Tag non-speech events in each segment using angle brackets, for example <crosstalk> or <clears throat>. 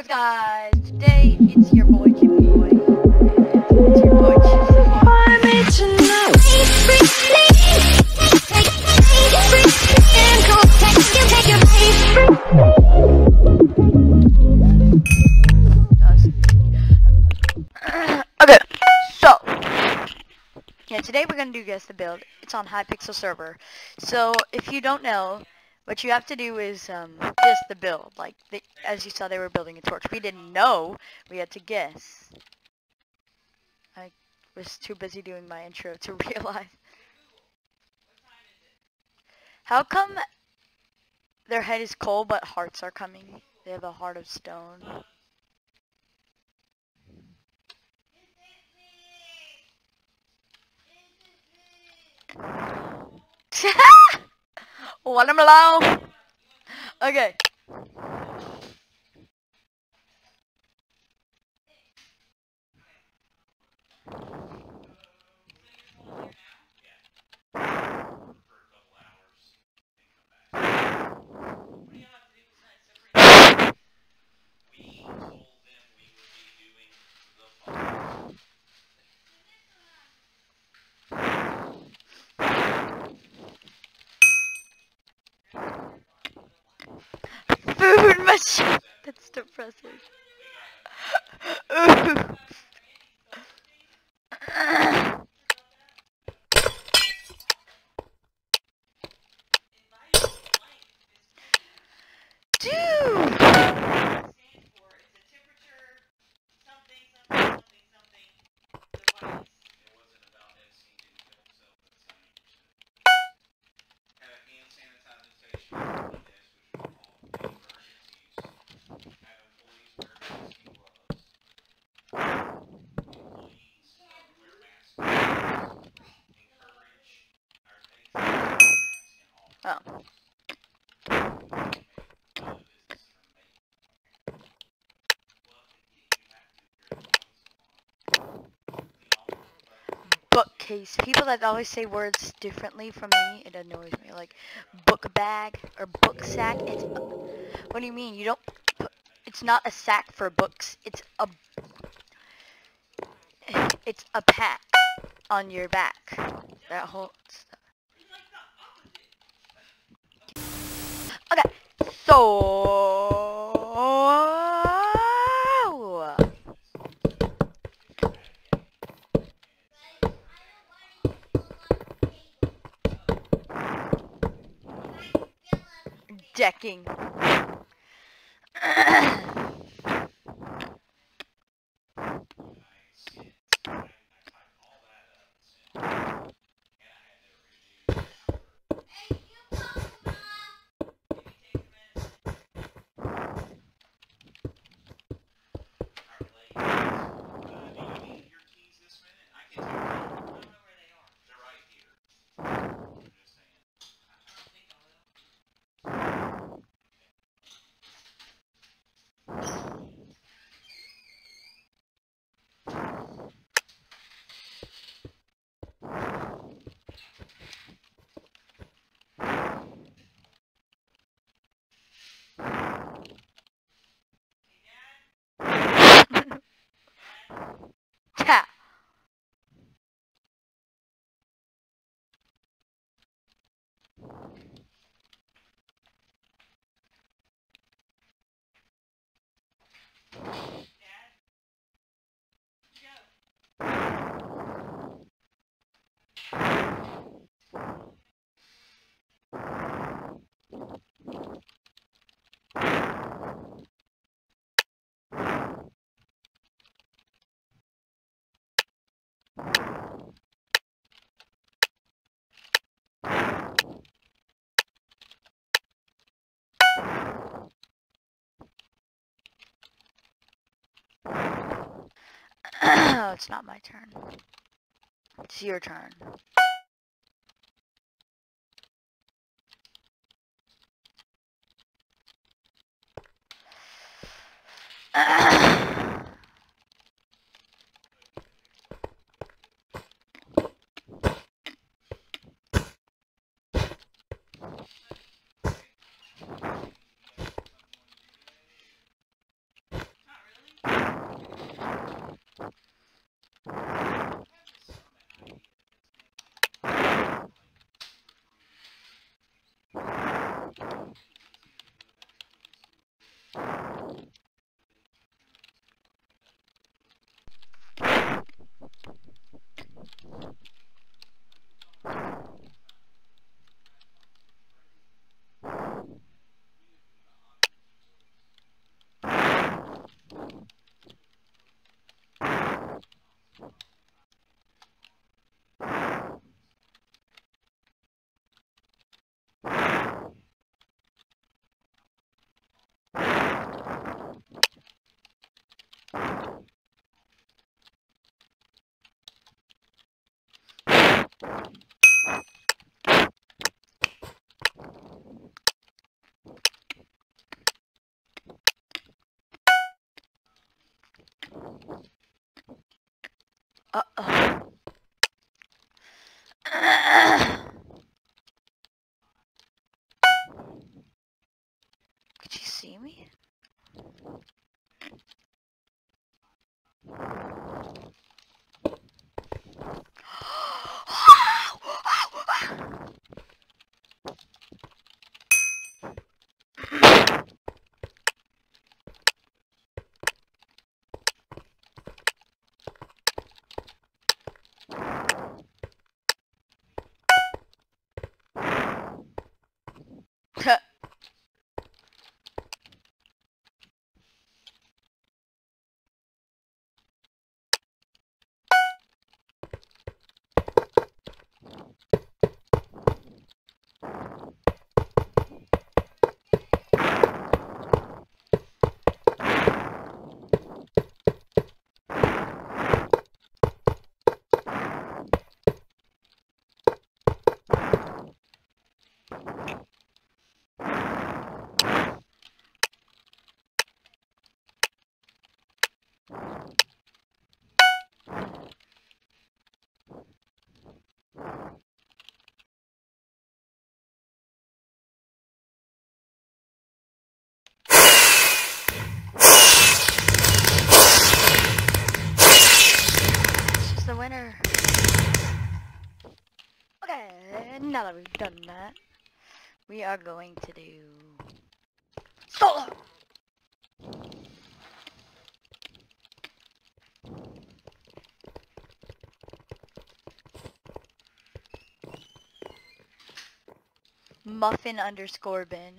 up, guys? Today it's your boy Jimmy Boy. It's your boy Jimmy Boy. okay, so yeah, today we're gonna do guess the build. It's on Hypixel server. So if you don't know, what you have to do is um, guess the build. Like they, as you saw, they were building a torch. We didn't know. We had to guess. I was too busy doing my intro to <laughs> realize. How come their head is cold but hearts are coming? They have a heart of stone. <laughs> Watermelon. Okay. That's <laughs> depressing. <laughs> Oh. Bookcase. People that always say words differently from me, it annoys me. Like book bag or book sack. It's what do you mean? You don't. Put, it's not a sack for books. It's a. <sighs> It's a pack on your back. That whole. Okay, so decking. <clears throat> Oh, it's not my turn. It's your turn. Uh-oh. Could you see me? Now that we've done that, we are going to do solo. Muffin underscore bin.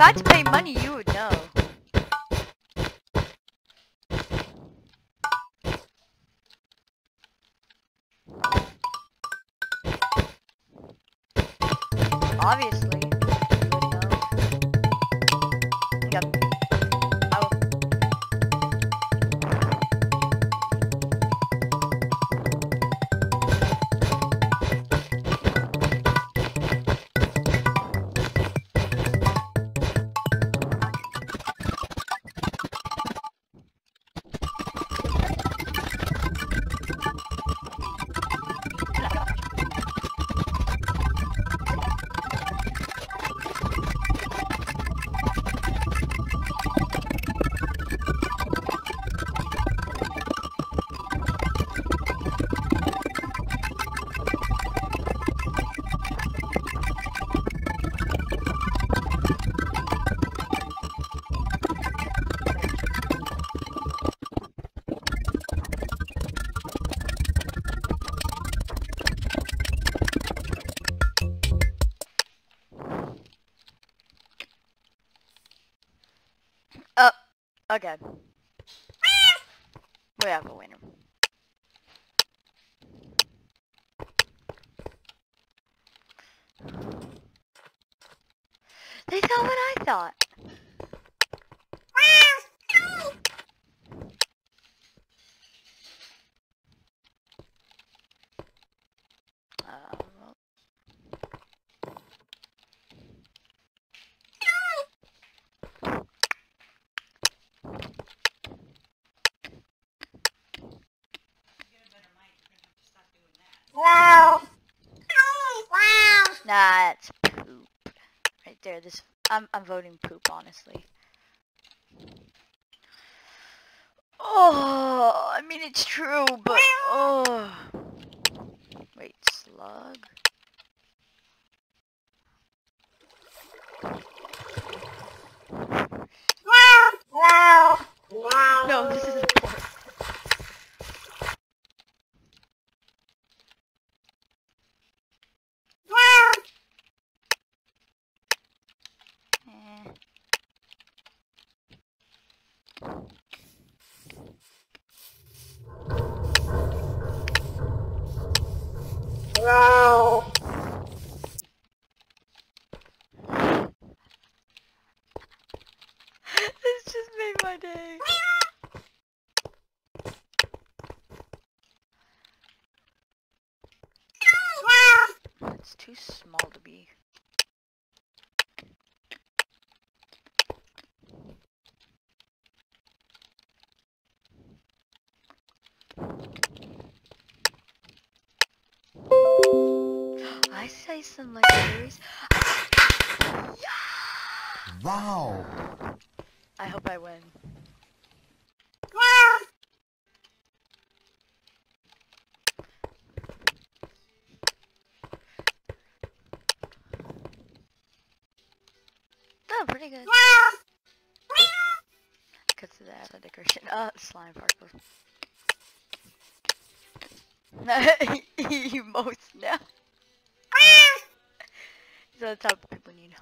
Had to pay money, you would know. Obviously, okay. We have a winner. They thought what I thought. Nah, it's poop. Right there, this, I'm, I'm voting poop, honestly. Oh, I mean it's true, but, oh. Wait, slug? No, this is important. Just made my day. It's too small to be. Some legendaries. Wow. I hope I win. Oh, pretty good. Because of the decoration. Uh, slime particles. <laughs> Emotes now. The type people you know.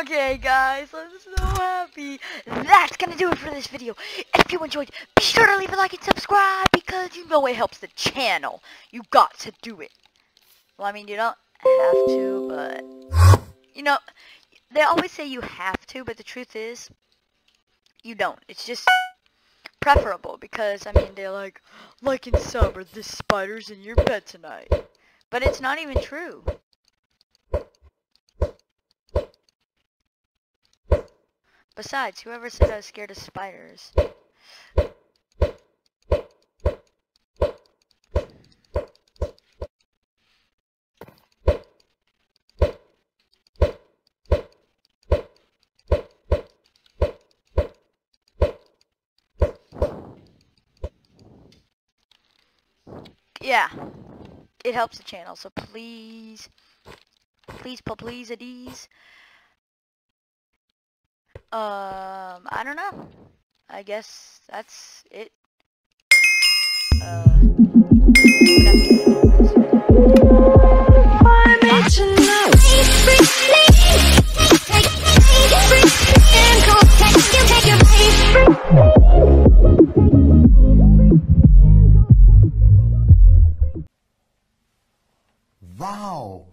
Okay guys, I'm so happy. That's gonna do it for this video. If you enjoyed, be sure to leave a like and subscribe because you know it helps the channel. You got to do it. Well, I mean, you don't have to, but... You know, they always say you have to, but the truth is, you don't. It's just preferable because, I mean, they're like, like in summer, the spider's in your bed tonight. But it's not even true. Besides, whoever said I was scared of spiders? Yeah, it helps the channel, so please, please, please, please, um, I don't know. I guess that's it. Uh, Wow.